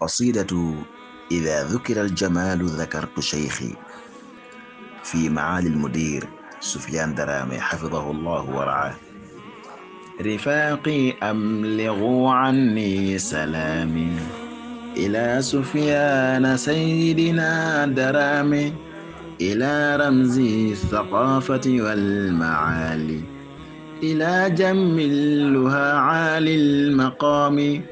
قصيدة إذا ذكر الجمال ذكرت شيخي. في معالي المدير سفيان درامي حفظه الله ورعاه. رفاقي أملغوا عني سلامي. إلى سفيان سيدنا درامي. إلى رمز الثقافة والمعالي. إلى جم اللها عالي المقام.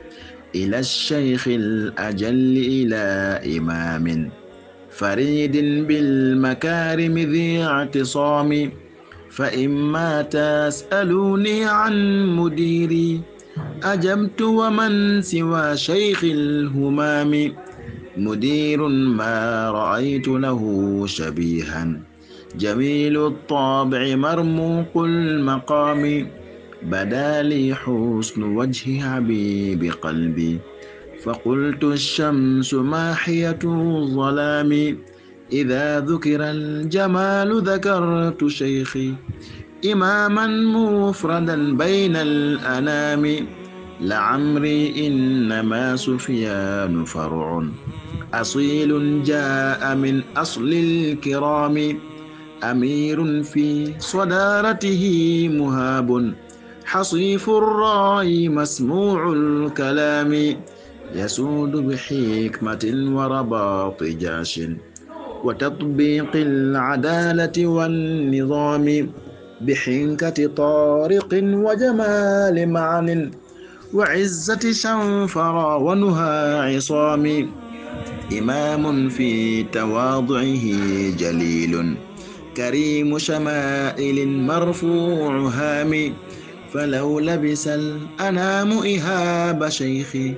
إلى الشيخ الأجل إلى إمام فريد بالمكارم ذي اعتصام. فإما تسألوني عن مديري. أجبت ومن سوى شيخ الهمام. مدير ما رأيت له شبيها. جميل الطابع مرموق المقام. بدا لي حسن وجه حبيب قلبي فقلت الشمس ماحية الظلام. إذا ذكر الجمال ذكرت شيخي. إماما مفردا بين الأنام. لعمري إنما سفيان فرع. أصيل جاء من أصل الكرام. أمير في صدارته مهاب. حصيف الراي مسموع الكلام يسود بحكمة ورباط جاش. وتطبيق العدالة والنظام بحنكة طارق وجمال معن. وعزة شنفرا ونهى عصام إمام في تواضعه جليل. كريم شمائل مرفوع هام فلو لبس الأنام إهاب شيخي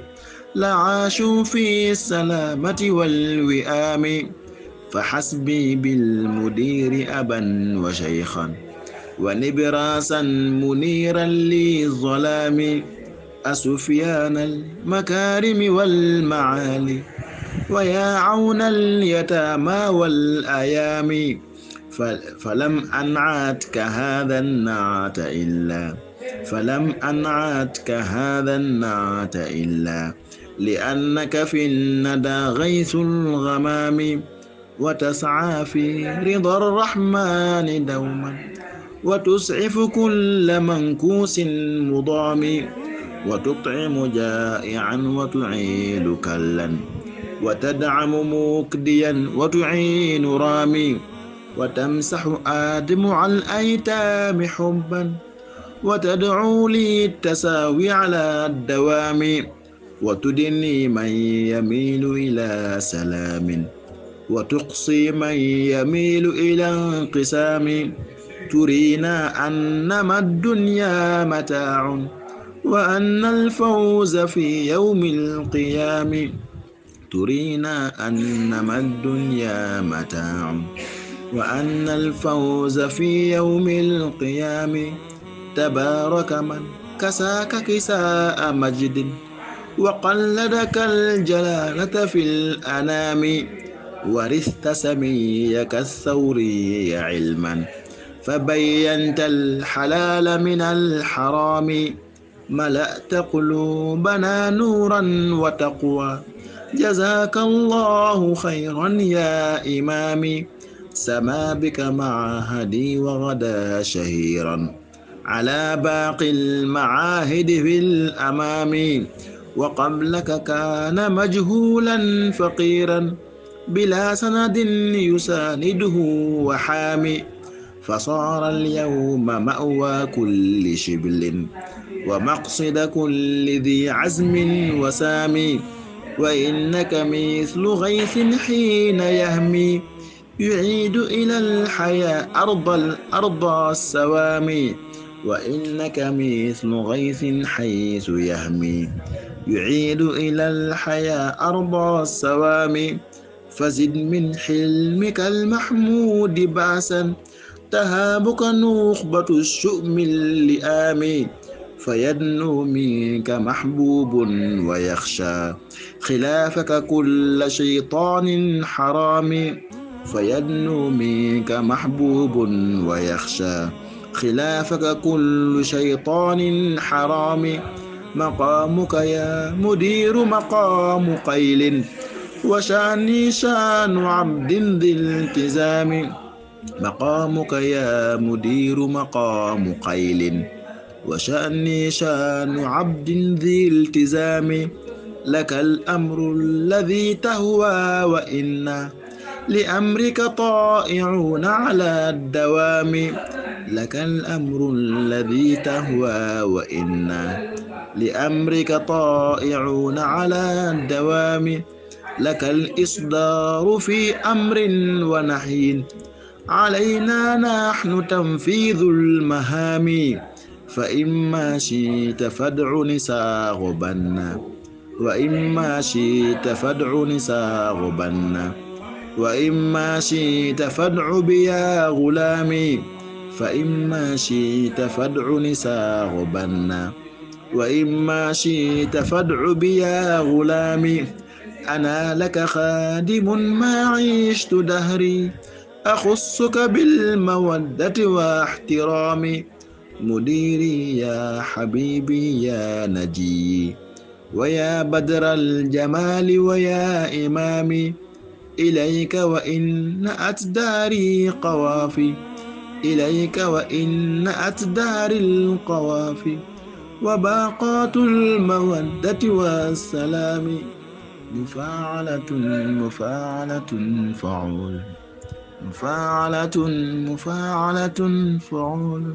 لعاشوا في السلامة والوئام. فحسبي بالمدير أبا وشيخا ونبراسا منيرا للظلام. أسفيان المكارم والمعالي ويا عون اليتامى والأيام. فلم أنعتك هذا النعت إلا. فلم أنعتك هذا النعت إلا لأنك في الندى غيث الغمام وتسعى في رضا الرحمن دوما وتسعف كل منكوس مضام وتطعم جائعا وتعيل كلا وتدعم مكديا وتعين رامي وتمسح آدمع الأيتام حبا وتدعو لي التساوي على الدوام. وتدني من يميل إلى سلام. وتقصي من يميل إلى انقسام. ترينا أنما الدنيا متاع. وأن الفوز في يوم القيام. ترينا أنما الدنيا متاع. وأن الفوز في يوم القيام. تبارك من كساك كساء مجد وقلدك الجلالة في الأنام ورثت سميك الثوري علما فبينت الحلال من الحرام ملأت قلوبنا نورا وتقوى جزاك الله خيرا يا إمامي سما بك مع هدي وغدا شهيرا على باقي المعاهد في الأمام. وقبلك كان مجهولا فقيرا بلا سند يسانده وحامي. فصار اليوم مأوى كل شبل ومقصد كل ذي عزم وسام وإنك مثل غيث حين يهمي. يعيد إلى الحياة أرض الأرض السوام وإنك مثل غيث حيث يهمي. يعيد إلى الحياة أرض السوام. فزد من حلمك المحمود بأسا. تهابك نخبة الشؤم اللئام. فيدنو منك محبوب ويخشى. خلافك كل شيطان حرام. فيدنو منك محبوب ويخشى. خلافك كل شيطان حرام. مقامك يا مدير مقام قيل. وشأني شأن عبد ذي التزام. مقامك يا مدير مقام قيل. وشأني شأن عبد ذي التزام. لك الأمر الذي تهوى وإنا لأمرك طائعون على الدوام. لك الأمر الذي تهوى وإنا لأمرك طائعون على الدوام لك الإصدار في أمر ونحي علينا نحن تنفيذ المهام فإما شئت فادع نساء بنا وإما شئت فادع نساء بنا وإما شئت فادع بيا غلامي فإما شئت فادع نساء بنا وإما شئت فادع بيا غلامي. أنا لك خادم ما عشت دهري أخصك بالمودة واحترامي. مديري يا حبيبي يا نجي ويا بدر الجمال ويا إمامي. إليك وإن أتداري قوافي. إليك وإن أتداري القوافي وباقات المودة والسلام مفاعلة مفاعلة فعول مفاعلة مفاعلة فعول